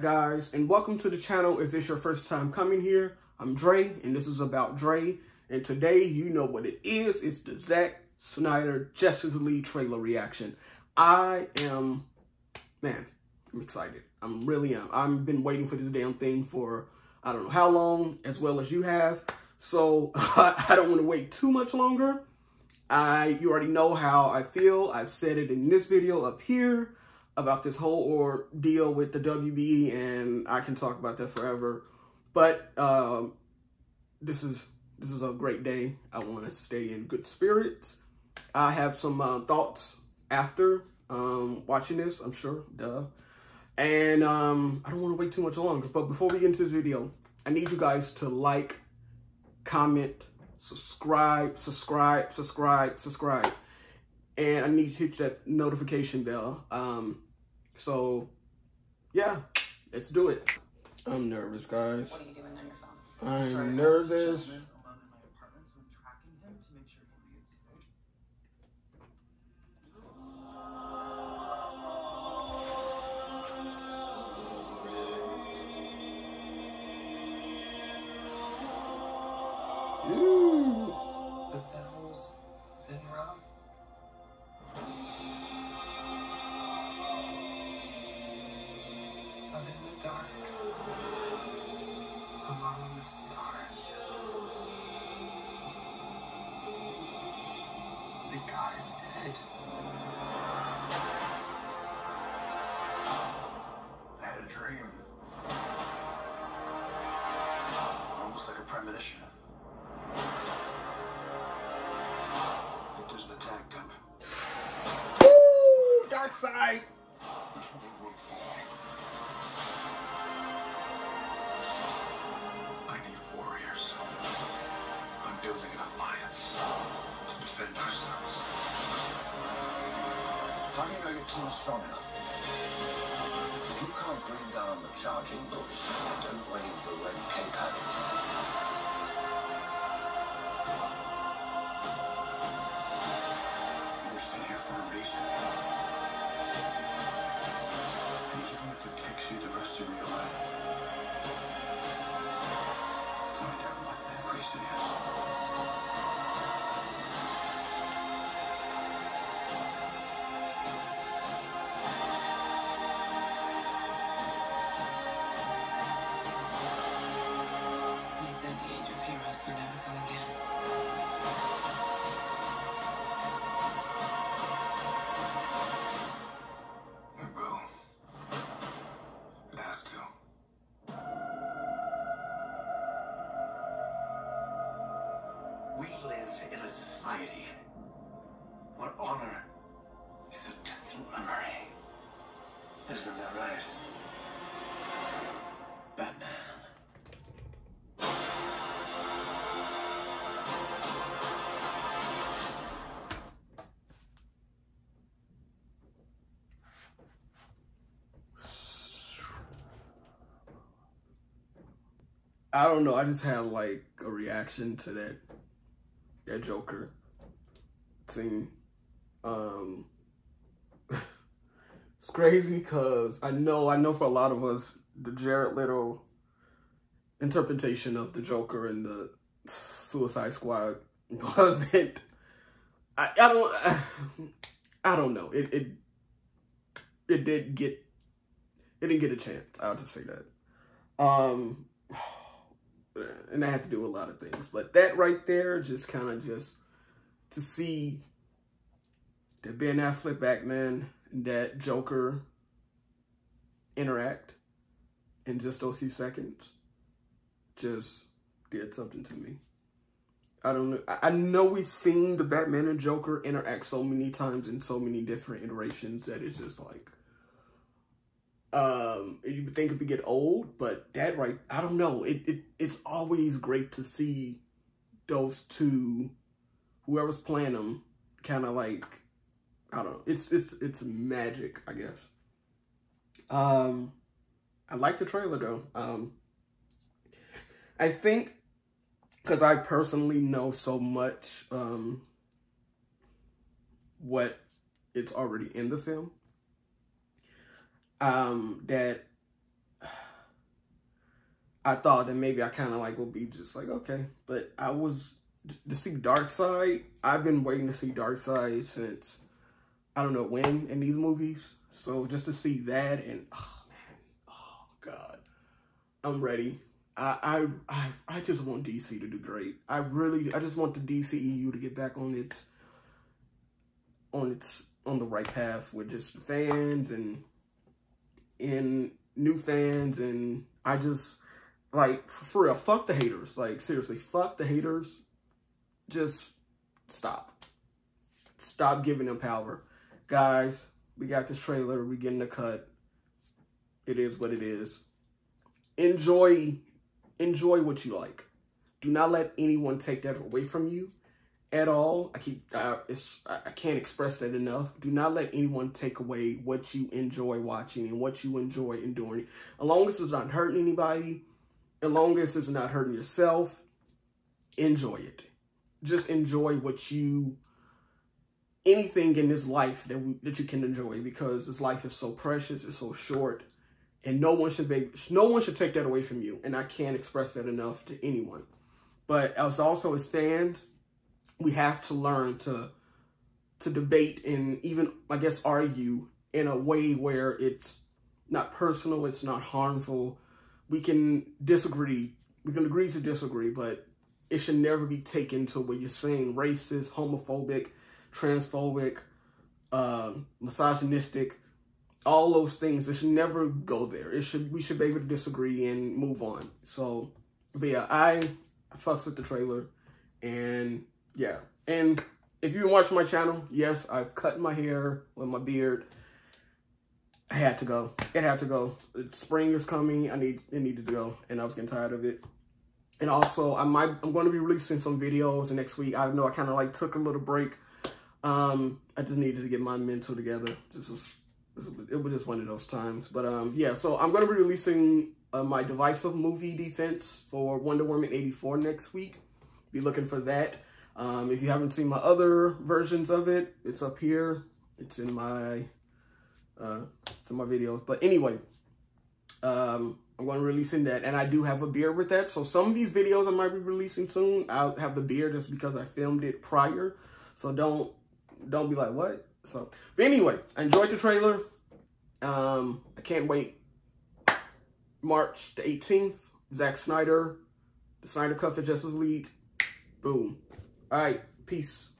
guys, and welcome to the channel. If it's your first time coming here, I'm Dre, and this is about Dre. And today, you know what it is. It's the Zack Snyder Justice League trailer reaction. I am, man, I'm excited. I'm really am. I've been waiting for this damn thing for, I don't know how long, as well as you have. So I don't want to wait too much longer. I, you already know how I feel. I've said it in this video up here about this whole ordeal with the WB, and I can talk about that forever. But um, this is this is a great day. I want to stay in good spirits. I have some uh, thoughts after um, watching this, I'm sure, duh. And um, I don't want to wait too much longer. But before we get into this video, I need you guys to like, comment, subscribe, subscribe, subscribe, subscribe. And I need to hit that notification bell. Um, so, yeah, let's do it. I'm nervous, guys. What are you doing on your phone? I'm Sorry, I nervous. Is dead. I had a dream. Almost like a premonition. Think there's an attack coming. Ooh, Darkseid. Which will we root for? I need warriors. I'm building an alliance to defend ourselves. How do you know your team's strong enough? If you can't bring down the charging bush, don't wave the red cape at it. Isn't that right? I don't know. I just had like a reaction to that that Joker scene. Um, it's crazy because I know I know for a lot of us the Jared Leto interpretation of the Joker and the Suicide Squad wasn't. I, I don't. I, don't know. It it it did get. It didn't get a chance. I'll just say that. Um, and I had to do a lot of things. But that right there, just kind of just to see that Ben Affleck Batman that Joker interact in just those few seconds, just did something to me. I don't know. I know we've seen the Batman and Joker interact so many times in so many different iterations that it's just like, um, you think it would get old, but that right, I don't know. It, it it's always great to see those two, whoever's playing them, kind of like, I don't know. It's it's it's magic, I guess. Um, I like the trailer though. Um, I think because I personally know so much um what it's already in the film um that I thought that maybe I kind of like would be just like, okay. But I was, to see Darkseid, I've been waiting to see Darkseid since, I don't know when in these movies. So just to see that and, oh man, oh God, I'm ready. I, I, I, I just want DC to do great. I really, I just want the DCEU to get back on its, on its, on the right path with just fans and, and new fans. And I just, like, for real, fuck the haters. Like, seriously, fuck the haters. Just stop. Stop giving them power. Guys, we got this trailer. We getting the cut. It is what it is. Enjoy enjoy what you like. Do not let anyone take that away from you at all. I keep, it's, I can't express that enough. Do not let anyone take away what you enjoy watching and what you enjoy enduring. As long as it's not hurting anybody, as long as it's not hurting yourself, enjoy it. Just enjoy what you, anything in this life that we, that you can enjoy because this life is so precious, it's so short and no one should be no one should take that away from you and i can't express that enough to anyone. But as also as fans we have to learn to to debate and even i guess argue in a way where it's not personal it's not harmful. We can disagree we can agree to disagree but it should never be taken to where you're saying racist homophobic transphobic uh, misogynistic all those things. It should never go there. It should we should be able to disagree and move on. So, but yeah, I, I fucks with the trailer, and yeah, and if you've been watching my channel, yes, I've cut my hair with my beard. I had to go. It had to go. Spring is coming. I need it needed to go, and I was getting tired of it. And also, I might I'm going to be releasing some videos next week. I know I kind of like took a little break. Um, I just needed to get my mental together. This was it was just one of those times. But um, yeah, so I'm going to be releasing uh, my divisive movie defense for Wonder Woman 84 next week. Be looking for that. Um, if you haven't seen my other versions of it, it's up here. It's in my uh, it's in my videos. But anyway, um, I'm going to be releasing that. And I do have a beard with that. So some of these videos I might be releasing soon, I'll have the beard just because I filmed it prior. So don't don't be like, what? So, but anyway, I enjoyed the trailer. Um, I can't wait. March the 18th, Zack Snyder, the Snyder Cut for Justice League. Boom. All right, peace.